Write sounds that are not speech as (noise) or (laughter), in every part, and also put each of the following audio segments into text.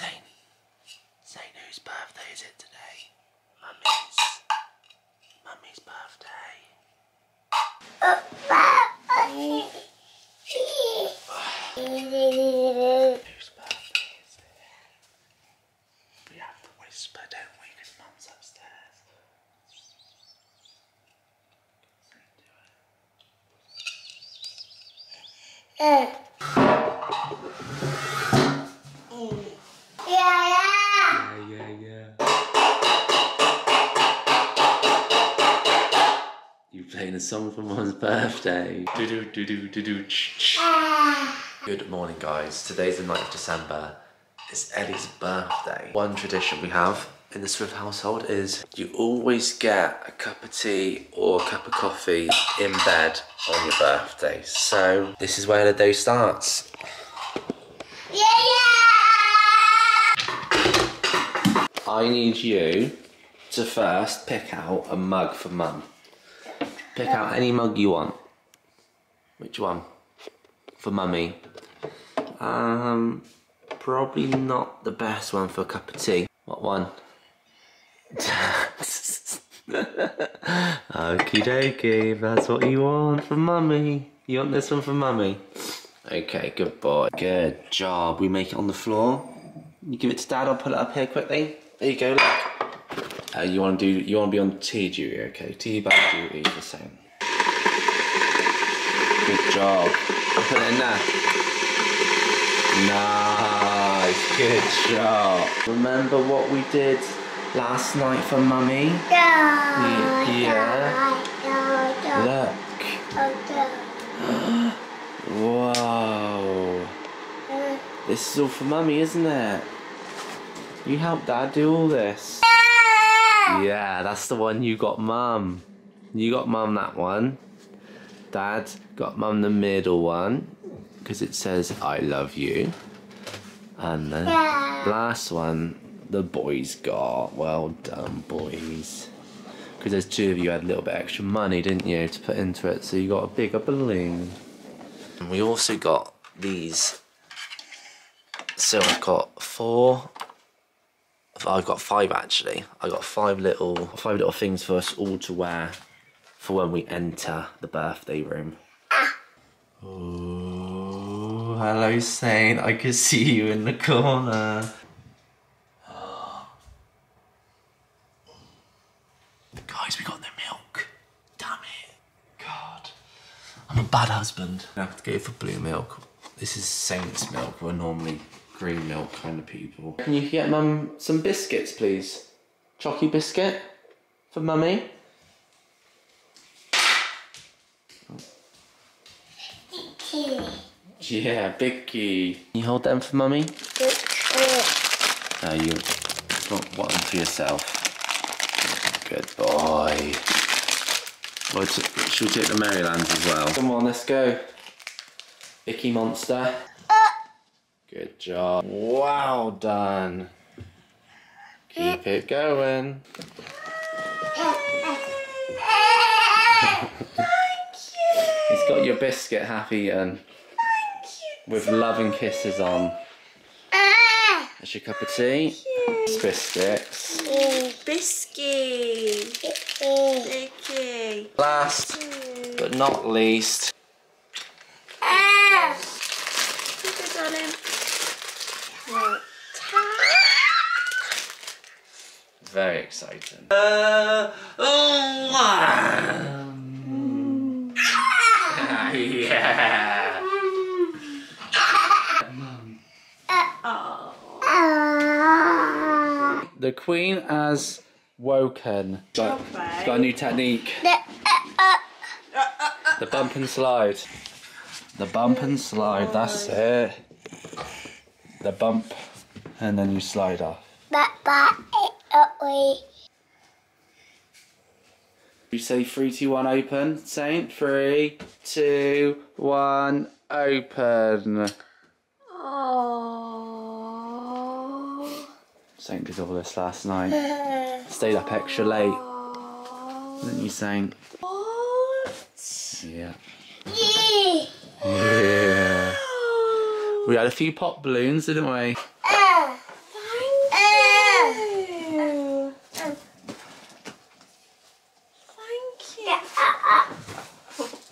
Saint, Saint whose birthday is it today? Mummy's, Mummy's birthday. whose birthday is it? We have to whisper, don't we, because Mum's upstairs. Don't. Playing a song for Mum's birthday. Do do do do do do. Good morning, guys. Today's the 9th of December. It's Ellie's birthday. One tradition we have in the Swift household is you always get a cup of tea or a cup of coffee in bed on your birthday. So this is where the day starts. Yeah, yeah. I need you to first pick out a mug for mum. Pick out any mug you want. Which one? For mummy. Um, probably not the best one for a cup of tea. What one? (laughs) Okie dokie, that's what you want for mummy. You want this one for mummy? Okay, good boy. Good job. We make it on the floor. You give it to dad, I'll put it up here quickly. There you go. Uh, you want to do? You want to be on tea duty? Okay, tea bag duty. The same. Good job. Put it in there. Nice. Good job. Remember what we did last night for mummy? Yeah. Yeah. Yeah. Look. (gasps) Whoa. This is all for mummy, isn't it? You helped dad do all this. Yeah, that's the one you got mum. You got mum that one. Dad got mum the middle one because it says I love you. And the Yeah. last one the boys got. Well done, boys. Because there's two of you had a little bit extra money, didn't you, to put into it, so you got a bigger balloon. And we also got these. So I've got four. I've got five actually. I got five little five little things for us all to wear for when we enter the birthday room. Oh, hello Saint. I could see you in the corner. Guys, we got no milk. Damn it. God. I'm a bad husband. I have to go for blue milk. This is Saint's milk. We're normally green milk kind of people. Can you get mum some biscuits, please? Chocky biscuit for mummy? Yeah, Bicky. Can you hold them for mummy? No, you got one for yourself. Good boy. Well, should we take the Marylands as well? Come on, let's go. Icky Monster. Good job. Wow done. Keep it going. Thank you. He's got your biscuit half eaten. Thank you. With loving kisses on. That's your cup of tea. Biscuits. Oh. Bisky. Bisky. Oh. Last but not least, Keep it on him. Very exciting. Uh, oh, yeah. The Queen has woken. Got, Okay. got a new technique. The bump and slide. The bump and slide, that's it. The bump, and then you slide off. You say three, two, one, open. Saint, three, two, one, open. Oh. Saint did all this last night. Stayed up extra late, didn't you, Saint? What? Yeah. Yeah. We had a few pop balloons, didn't we? Thank you. Thank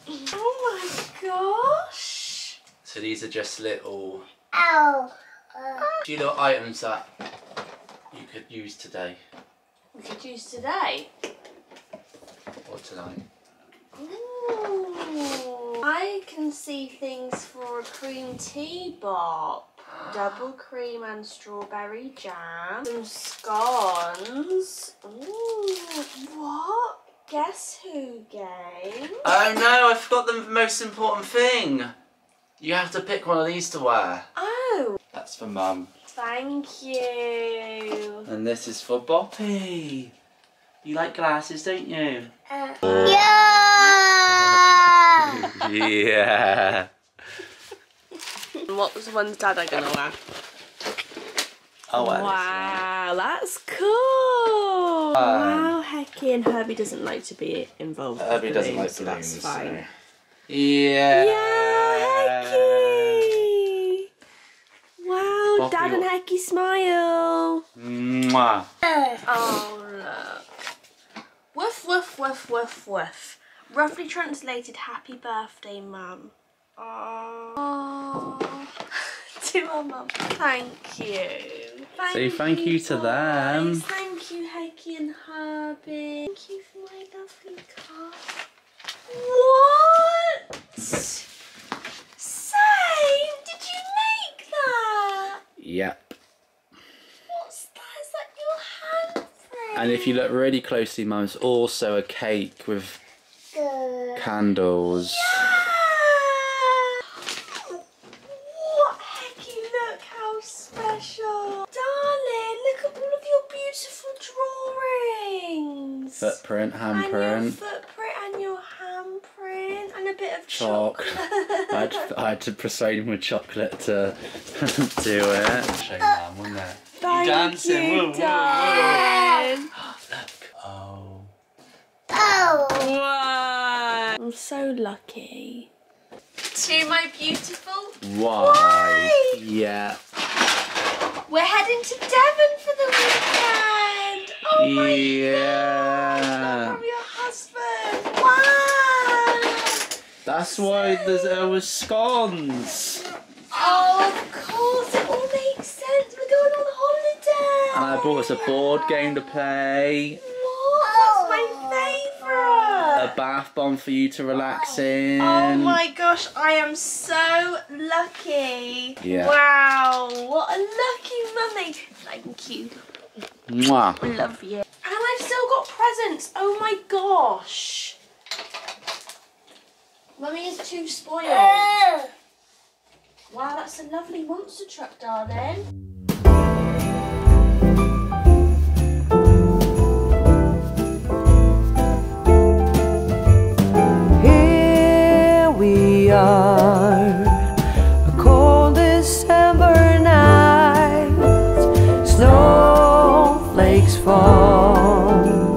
you. Oh my gosh. So these are just little, Oh. Uh. few little items that you could use today We could use today. or tonight. Ooh. I can see things for a cream tea bop. Double cream and strawberry jam. Some scones. Ooh, what? Guess who game? Oh no, I forgot the most important thing. You have to pick one of these to wear. Oh, That's for mum. thank you. And this is for Boppy. You like glasses, don't you? Uh, yeah. (laughs) yeah. What was the ones Dad are gonna wear? Oh, well. Wow, that's cool. Uh, wow, Hecky and Herbie doesn't like to be involved. with Herbie doesn't like balloons, so balloons. That's fine. so- Yeah. Yeah, Hecky. Wow, Boppy, Dad and what- Hecky smile. Mwah. Oh look. Woof woof woof woof woof. Roughly translated, happy birthday, mum. Oh. (laughs) to our mum. Thank you. Thank Say thank you to boys. them. Thank you, Hecky and Herbie. Thank you for my lovely car. What? Same? Did you make that? Yep. What's that? Is that your handprint? And if you look really closely, mum's also a cake with candles. What hecky look how special. Darling, look at all of your beautiful drawings. Footprint, And your handprint, footprint and your handprint and a bit of chalk. chocolate. (laughs) I had, to, I had to persuade him with chocolate to (laughs) do it. Show mum, wouldn't it? Thank dancing, you, woo, woo, woo. darling. Look. Oh. Oh. Wow. I'm so lucky. To my beautiful. Why? Yeah. We're heading to Devon for the weekend. Oh my Yeah. god. From your husband. Wow. That's why there's, there was scones. Oh, of course. It all makes sense. We're going on holiday. And I brought us a board game to play, What? That's my favourite. A bath bomb for you to relax in. Oh my gosh, I am so lucky. Yeah. Wow, what a lucky mummy. Thank you. Mwah. I love you. And I've still got presents. Oh my gosh. Mummy is too spoiled. Wow, that's a lovely monster truck, darling. A cold December night, fall.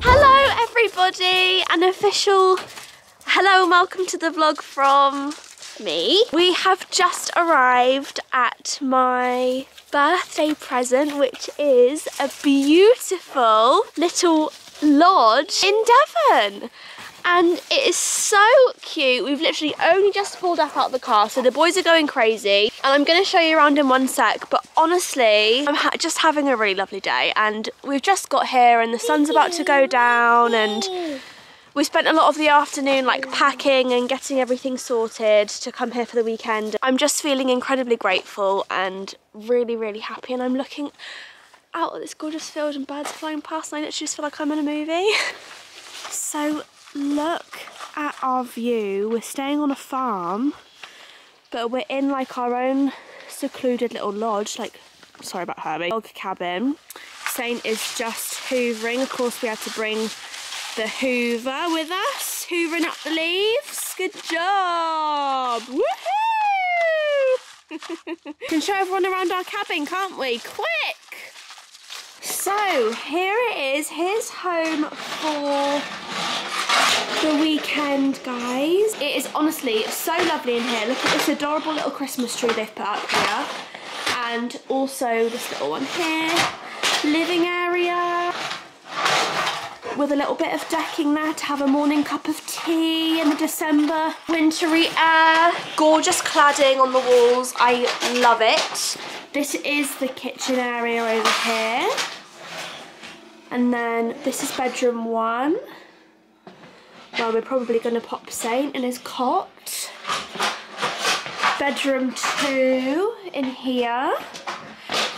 Hello, everybody. An official hello and welcome to the vlog from me. We have just arrived at my birthday present, which is a beautiful little lodge in Devon. And it is so cute. We've literally only just pulled up out of the car, so the boys are going crazy. And I'm going to show you around in one sec, but honestly, I'm ha just having a really lovely day. And we've just got here, and the sun's about to go down, and we spent a lot of the afternoon like packing and getting everything sorted to come here for the weekend. I'm just feeling incredibly grateful and really, really happy. And I'm looking out at this gorgeous field and birds flying past, and I literally just feel like I'm in a movie. (laughs) So look at our view. We're staying on a farm, but we're in like our own secluded little lodge, like sorry about Herbie, log cabin. Saint is just hoovering. Of course, we had to bring the Hoover with us, hoovering up the leaves. Good job! Woohoo! (laughs) Can show everyone around our cabin, can't we? Quick! So here it is. Here's home for the weekend, guys. It is honestly so lovely in here. Look at this adorable little Christmas tree they've put up here. And also this little one here. Living area. With a little bit of decking there to have a morning cup of tea in the December wintry air. Gorgeous cladding on the walls. I love it. This is the kitchen area over here. And then this is bedroom one. Where we're probably going to pop Saint in his cot. Bedroom two in here.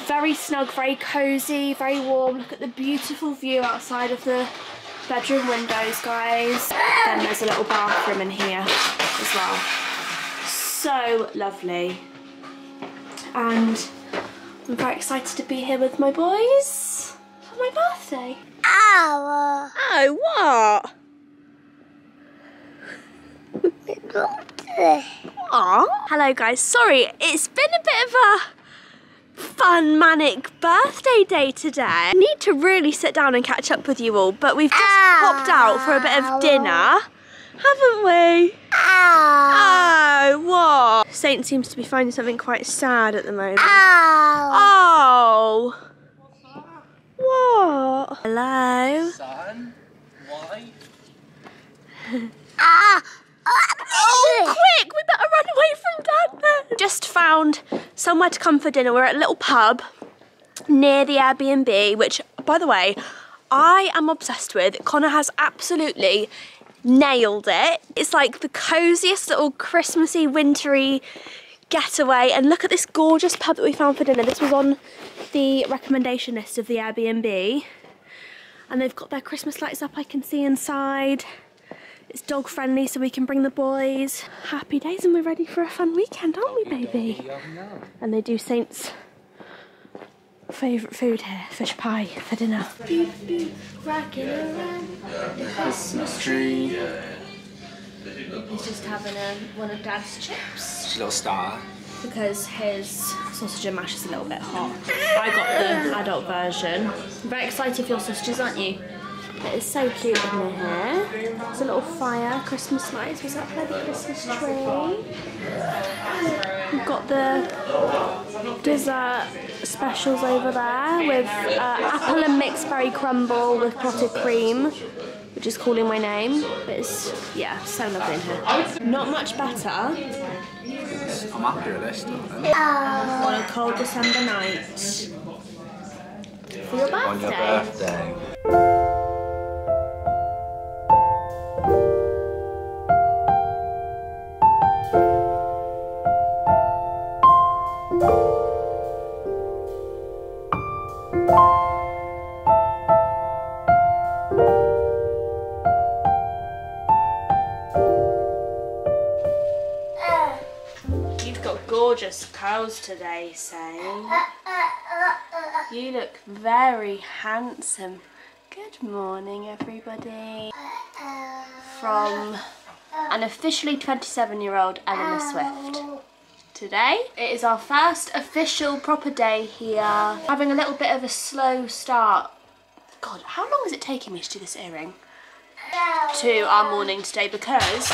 Very snug, very cosy, very warm. Look at the beautiful view outside of the bedroom windows, guys. Then there's a little bathroom in here as well. So lovely. And I'm very excited to be here with my boys for my birthday. Ow. Oh, what? Aw. Hello guys, sorry, it's been a bit of a fun manic birthday day today. I need to really sit down and catch up with you all, but we've just popped out for a bit of dinner, haven't we? Ow. Oh, what? Saint seems to be finding something quite sad at the moment. Ow. Oh. What? Hello? Son, why? Ah. Oh, quick! We better run away from Dad then. Just found somewhere to come for dinner. We're at a little pub near the Airbnb, which, by the way, I am obsessed with. Connor has absolutely nailed it. It's like the coziest little Christmassy, wintry getaway. And look at this gorgeous pub that we found for dinner. This was on the recommendation list of the Airbnb. And they've got their Christmas lights up, I can see inside. It's dog friendly so we can bring the boys. Happy days and we're ready for a fun weekend, aren't we, baby? And they do Saint's favourite food here, fish pie for dinner. Rocking around the Christmas tree. He's just having a, one of Dad's chips Little star. because his sausage and mash is a little bit hot. Ah! I got the adult version. Very excited for your sausages, aren't you? It is so cute in here. There's a little fire, Christmas lights. Was that for the Christmas tree? We've got the dessert specials over there with uh, apple and mixed berry crumble with clotted cream, which is calling my name. But it's, yeah, so lovely in here. Not much better I'm happy with this stuff. on a cold December night. For your birthday. On your birthday. Gorgeous curls today, Saint. You look very handsome. Good morning, everybody. From an officially 27 year old Eleanor Swift. Today, it is our first official proper day here. Having a little bit of a slow start. God, how long is it taking me to do this earring? To our morning today because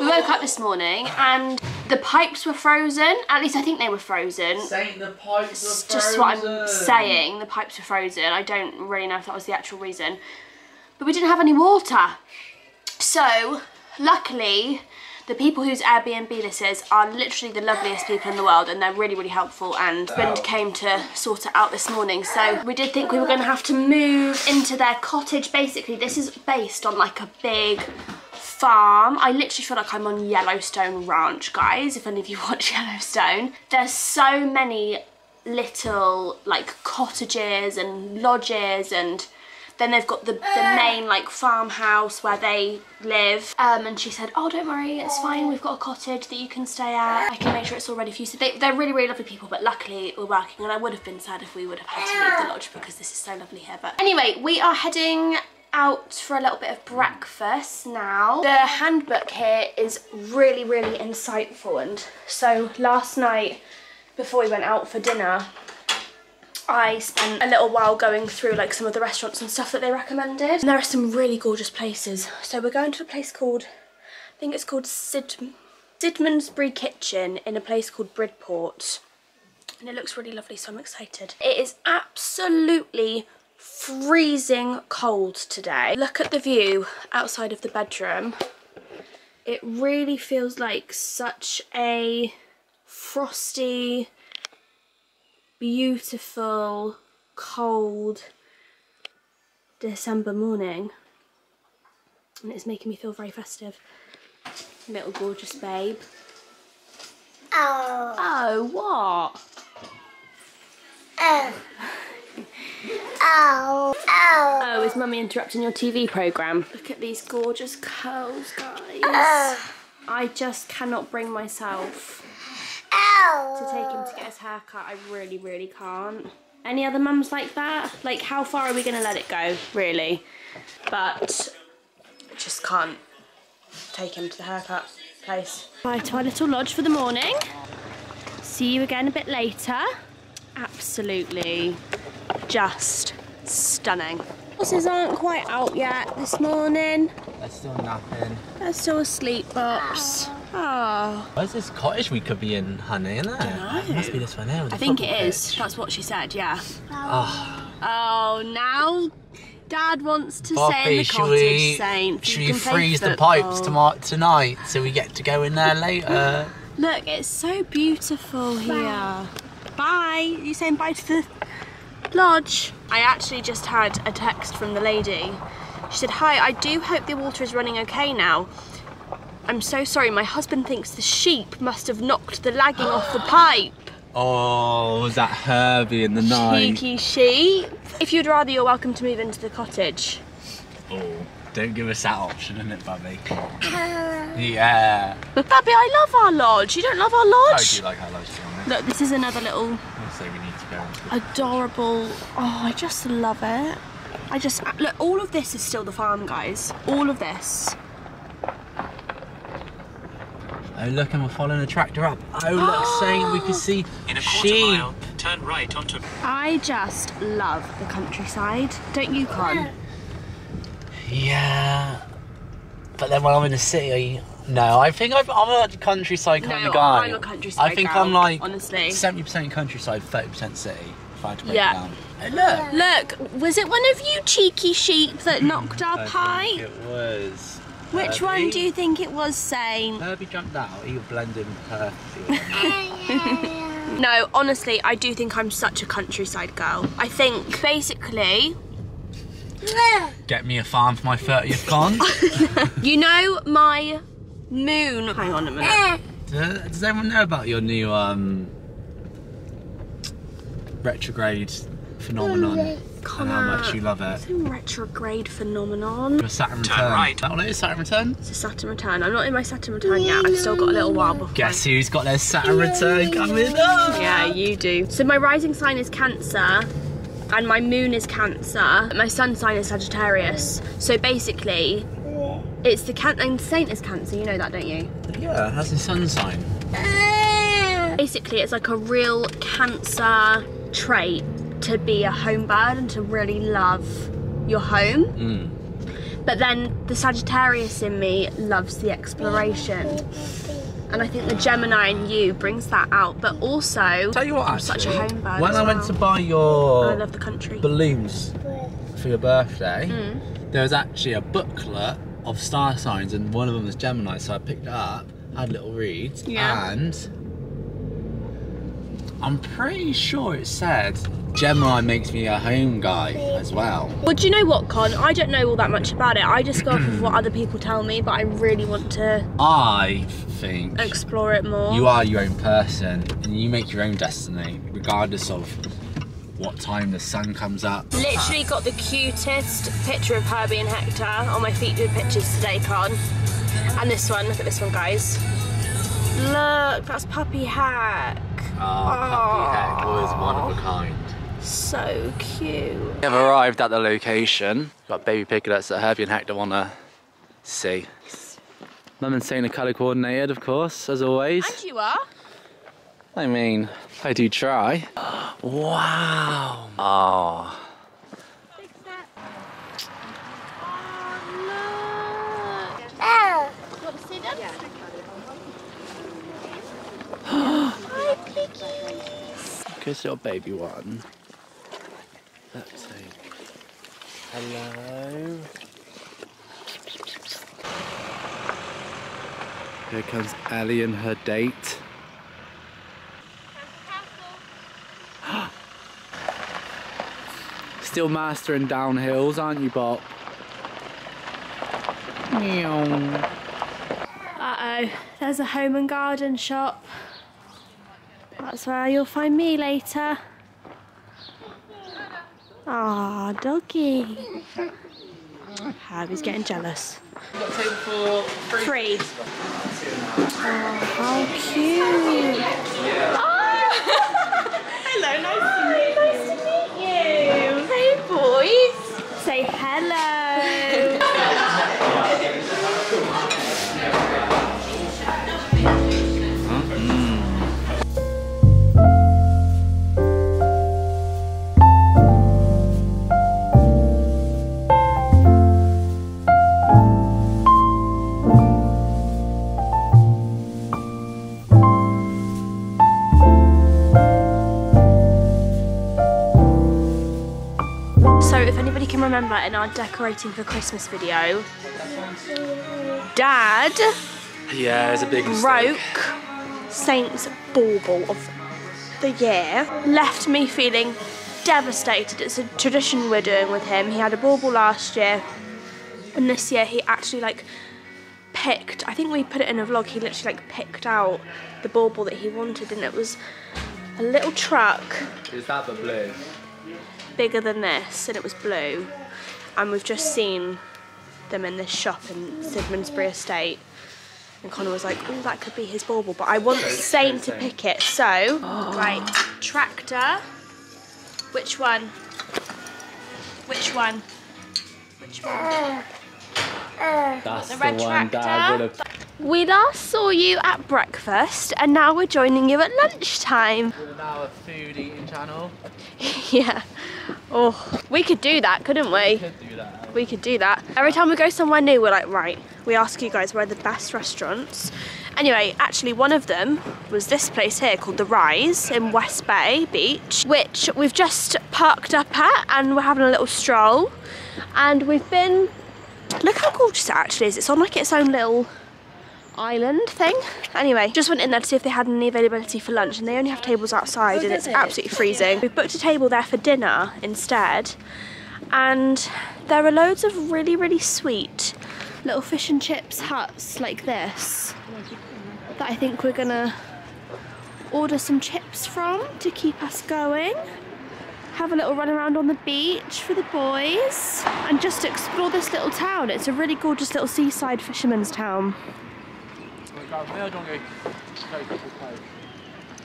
we woke up this morning and the pipes were frozen. At least I think they were frozen. Saint the pipes It's just what I'm saying. The pipes were frozen. I don't really know if that was the actual reason. But we didn't have any water. So, luckily, the people whose Airbnb this is are literally the loveliest people in the world and they're really, really helpful and Wind came to sort it out this morning. So we did think we were going to have to move into their cottage. Basically, this is based on like a big farm. I literally feel like I'm on Yellowstone Ranch, guys, if any of you (laughs) watch Yellowstone. There's so many little like cottages and lodges and then they've got the, the main like farmhouse where they live um, and she said oh don't worry it's fine we've got a cottage that you can stay at I can make sure it's all ready for you so they, they're really really lovely people but luckily we're working and I would have been sad if we would have had to leave the lodge because this is so lovely here but anyway we are heading out for a little bit of breakfast now. The handbook here is really, really insightful and so last night before we went out for dinner I spent a little while going through like some of the restaurants and stuff that they recommended. And there are some really gorgeous places. So we're going to a place called, I think it's called Sid, Symondsbury Kitchen in a place called Bridport. And it looks really lovely, so I'm excited. It is absolutely freezing cold today. Look at the view outside of the bedroom. It really feels like such a frosty, beautiful, cold December morning. and it's making me feel very festive. Little gorgeous babe. Oh. Oh, what? Oh. Oh. Oh. Oh, is mummy interrupting your TV programme? Look at these gorgeous curls, oh. guys. Oh. I just cannot bring myself to Oh. take him to get his hair cut. I really, really can't. Any other mums like that? Like, how far are we going to let it go, really? But I just can't take him to the haircut place. Bye to our little lodge for the morning. See you again a bit later. Absolutely just stunning. Horses aren't quite out yet this morning. They're still napping. They're still asleep, Bops. Oh. Where's this cottage we could be in, honey? Isn't it? It must be this one here. I think it is. pitch. That's what she said, yeah. Oh, Oh, now Dad wants to stay in the cottage, we, Saint. so should we freeze the pipes tomo- tonight so we get to go in there later? Look, it's so beautiful here. Bye. You saying bye to the lodge? I actually just had a text from the lady. She said, Hi, I do hope the water is running okay now. I'm so sorry, my husband thinks the sheep must have knocked the lagging off the pipe. Oh, was that Herbie in the night? Cheeky sheep. If you'd rather, you're welcome to move into the cottage. Oh, don't give us that option, innit, Bubby? (laughs) yeah. But, Bubby, I love our lodge. You don't love our lodge? I lodge? do like how love's on it. Look, this is another little say we need to go adorable. Oh, I just love it. I just uh, look. All of this is still the farm, guys. All of this. Oh, look, and we're following a tractor up. Oh, look, (gasps) Saint, we can see In a quarter sheep. mile, turn right onto I just love the countryside. Don't you, Con? Yeah. But then when I'm in the city, no, I think I've, I'm a countryside kind No, of guy. I'm a countryside I think girl, I'm like honestly. 70% countryside, 30% city. If I had to break Yeah. it down. Hey, look. Look, was it one of you cheeky sheep that knocked our I pipe? think it was. Which Herbie. one do you think it was, Saint? Herbie jumped out. He was blending perfectly. (laughs) (laughs) No, honestly, I do think I'm such a countryside girl. I think basically, Get me a farm for my 30th con. (laughs) you know, my moon. Hang on a minute. does, does everyone know about your new um, retrograde phenomenon and how much you love it? Retrograde phenomenon. Your Saturn Turn return. right. That what it is? Saturn return? It's a Saturn return. I'm not in my Saturn return yet. I've still got a little while before. Guess who's got their Saturn return coming up? Yeah, you do. So my rising sign is Cancer, and my moon is Cancer. My sun sign is Sagittarius. So basically, it's the can and Saint is Cancer. You know that, don't you? Yeah, how's the sun sign? Basically, it's like a real Cancer trait to be a home bird and to really love your home. Mm. But then the Sagittarius in me loves the exploration. And I think the Gemini in you brings that out. But also, Tell you what, I'm actually, such a home bird. when I went to buy I your love the country. balloons for your birthday, Mm. there was actually a booklet of star signs, and one of them was Gemini. So I picked it up, had a little read, Yeah. and I'm pretty sure it said Gemini makes me a home guy as well. Well, do you know what, Con? I don't know all that much about it. I just go off of what other people tell me, but I really want to I think explore it more. you are your own person, and you make your own destiny, regardless of what time the sun comes up. Literally got the cutest picture of Herbie and Hector on my feet doing pictures today, Con. And this one, look at this one, guys. Look, that's Puppy Hack. Oh, Puppy Heck was one of a kind. So cute. We have arrived at the location. Got baby piglets that Herbie and Hector want to see. Mum and Saint are colour coordinated, of course, as always. And you are? I mean, I do try. Wow. Oh. Want to see them? Yeah. Kiss your baby one. Let's see. Hello. Here comes Ellie and her date. (gasps) Still mastering downhills, aren't you, Bob? Uh-oh, there's a home and garden shop. That's where you'll find me later. Ah, doggy. Harvey's getting jealous. Three. Oh, how cute. hello, remember in our decorating for Christmas video, Dad Yeah, it's a big broke Saint's bauble of the year. Left me feeling devastated. It's a tradition we're doing with him. He had a bauble last year, and this year he actually like picked. I think we put it in a vlog. He literally like picked out the bauble that he wanted, and it was a little truck Is that the blue? bigger than this and it was blue and we've just seen them in this shop in Symondsbury Estate. And Connor was like oh that could be his bauble but I want Saint to pick it. So right tractor. Which one? Which one? Which one? That's the red tractor. we last saw you at breakfast and now we're joining you at lunchtime. We're Now a food eating channel. (laughs) yeah oh we could do that couldn't we do that. we could do that. Every time we go somewhere new, we're like, right, we ask you guys where are the best restaurants. Anyway, actually, one of them was this place here called The Rise in West Bay Beach, which we've just parked up at and we're having a little stroll. And we've been, look how gorgeous it actually is. It's on like its own little island thing. Anyway, just went in there to see if they had any availability for lunch and they only have tables outside oh, and it's absolutely freezing. We booked a table there for dinner instead and there are loads of really really sweet little fish and chips huts like this that I think we're gonna order some chips from to keep us going have a little run around on the beach for the boys and just explore this little town it's a really gorgeous little seaside fisherman's town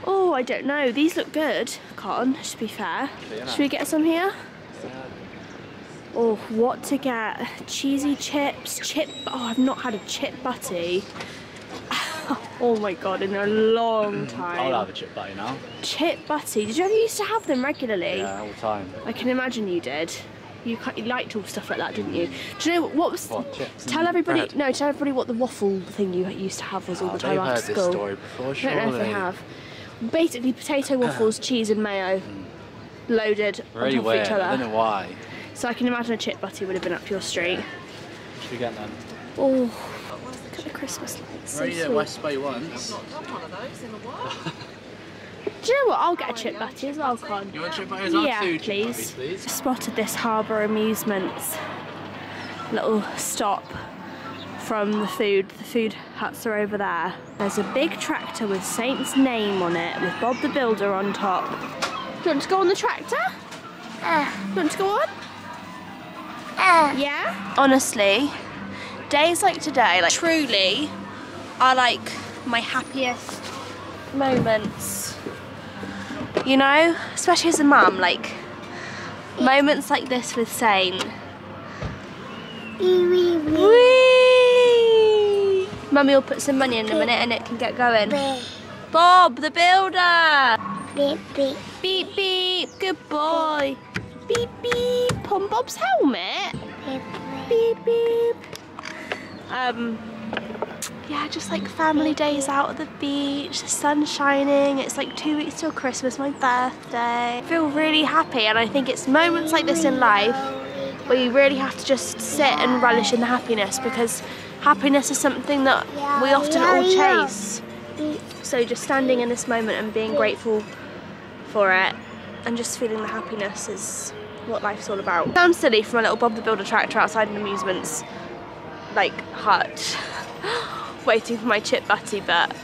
oh I don't know these look good Cotton to be fair should we get some here Oh, what to get? Cheesy chips, chip. Oh, I've not had a chip butty. (laughs) oh my god, in a long hmm, time. I'll have a chip butty now. Chip butty. Did you ever used to have them regularly? Yeah, all the time. I can imagine you did. You, you liked all stuff like that, didn't you? Do you know what was? What, chips tell and everybody. bread? No, tell everybody what the waffle thing you used to have was all Oh, the time they've after heard school. this story before, I don't know if they have. Basically, potato ah. waffles, cheese and mayo, loaded Really on top weird. of each other. I don't know why. So I can imagine a chip butty would have been up your street. Should we get them? Oh, look at the Christmas lights. So Already at uh, sweet. West Bay once. (laughs) Do you know what? I'll get a chip butty as well, Con. You want chip butty as well? Yeah, Two chip please. butties, please. Spotted this Harbour Amusements little stop from the food. The food huts are over there. There's a big tractor with Saint's name on it with Bob the Builder on top. Do you want to go on the tractor? Ah, Do you want to go on? ah. Yeah? Honestly, days like today, like truly, are like my happiest moments. You know? Especially as a mum, like moments like this with Saint. Wee, wee, wee. Whee! Mummy will put some money in a minute and it can get going. Beep, Bob the builder! beep, beep. Beep beep, good boy. Beep beep, on Bob's helmet. Beep, beep beep. Um, yeah, just like family days out at the beach, the sun shining. It's like two weeks till Christmas, my birthday. I feel really happy, and I think it's moments like this in life where you really have to just sit and relish in the happiness because happiness is something that we often all chase. So just standing in this moment and being grateful for it and just feeling the happiness is what life's all about. Sounds silly from a little Bob the Builder tractor outside an amusements. like hut (laughs) waiting for my chip butty, but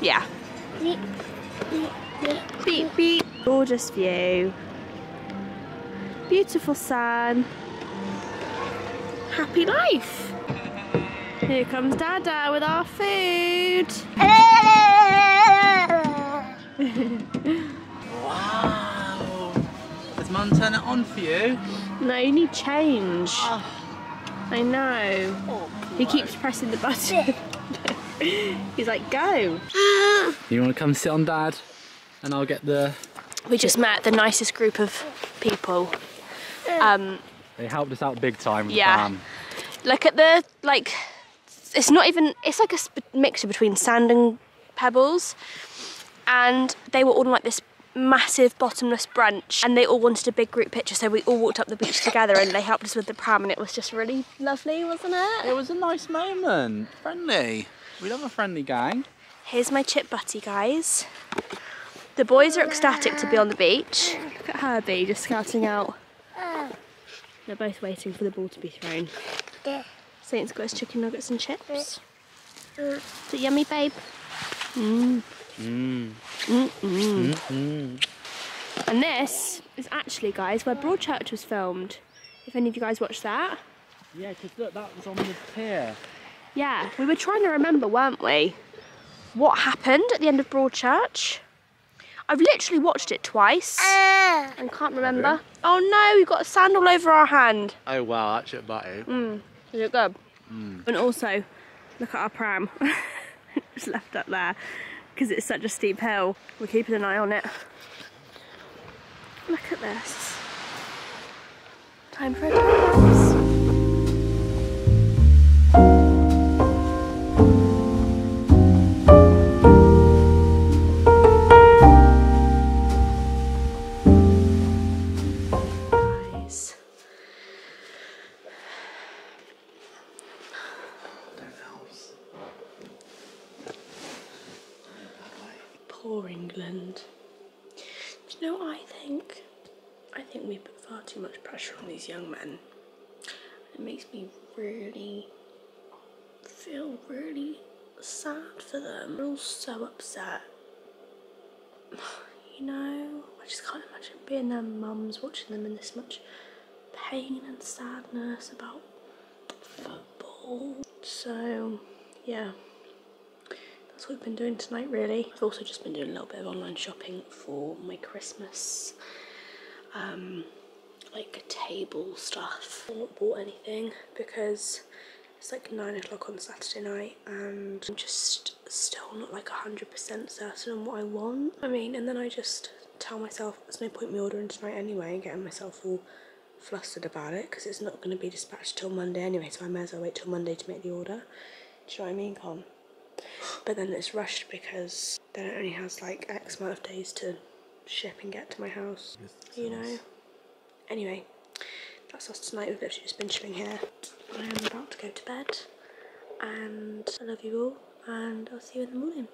yeah. Beep, beep, beep. Beep beep. Gorgeous view. Beautiful sun. Happy life. Here comes Dada with our food. (laughs) Wow. Does Mum turn it on for you? No, you need change. Oh. I know. Oh. He keeps pressing the button. (laughs) He's like, go. You want to come sit on Dad? And I'll get the. We just met the nicest group of people. Um, They helped us out big time with Yeah. the van. look at the like. It's not even. It's like a mixture between sand and pebbles, and they were all on like this massive bottomless brunch, and they all wanted a big group picture. So we all walked up the beach together, and they helped us with the pram, and it was just really lovely, wasn't it? It was a nice moment. Friendly. We love a friendly gang. Here's my chip butty, guys. The boys are ecstatic to be on the beach. Look at Herbie just scouting out. They're both waiting for the ball to be thrown. Saint's got his chicken nuggets and chips. Is it yummy, babe? Mmm. Mmm. Mm-mm. Mm. And this is actually, guys, where Broadchurch was filmed. If any of you guys watched that. Yeah, because look, that was on the pier. Yeah, we were trying to remember, weren't we? What happened at the end of Broadchurch? I've literally watched it twice and can't remember. Oh no, we've got sand all over our hand. Oh wow, that's it, buddy. Mm, is it good? And also, look at our pram. (laughs) it's left up there because it's such a steep hill. We're keeping an eye on it. Look at this. Time for a pressure on these young men. It makes me really feel really sad for them. They're all so upset. (sighs) You know, I just can't imagine being their mums watching them in this much pain and sadness about football. So, yeah that's what we've been doing tonight really. I've also just been doing a little bit of online shopping for my Christmas um like table stuff. I've not bought anything because it's like nine o'clock on Saturday night and I'm just still not like hundred percent certain on what I want. I mean and then I just tell myself there's no point me ordering tonight anyway and getting myself all flustered about it because it's not going to be dispatched till Monday anyway so I may as well wait till Monday to make the order. Do you know what I mean, Con? But then it's rushed because then it only has like X amount of days to ship and get to my house. You know? Anyway, that's us tonight. We've literally just been chilling here. I am about to go to bed. And I love you all. And I'll see you in the morning.